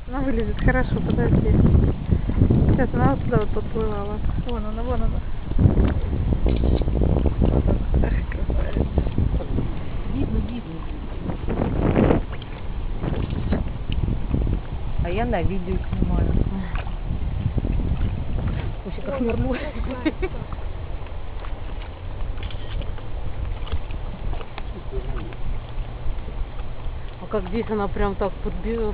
Сейчас она вылезет, хорошо, подожди. Сейчас она вот туда вот подплывала. Вон она, вон она. Вот она. Красавица. Видно, видно. А я на видео снимаю. Слушай, как нырнула. А как здесь она прям так подбила,